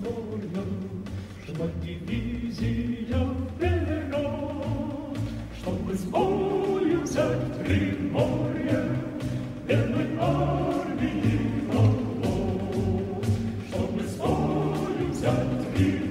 красною, Чтоб дивизия вперед, Чтобы с бою взять Приморье, Верной армии врагов. Чтобы с бою взять Приморье,